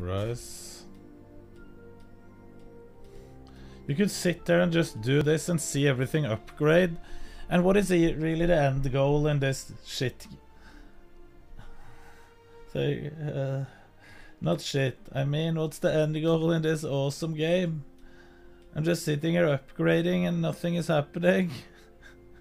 Rise. You could sit there and just do this and see everything upgrade. And what is really the end goal in this shit? So, uh, not shit. I mean, what's the end goal in this awesome game? I'm just sitting here upgrading and nothing is happening.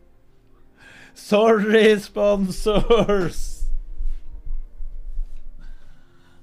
Sorry, sponsors!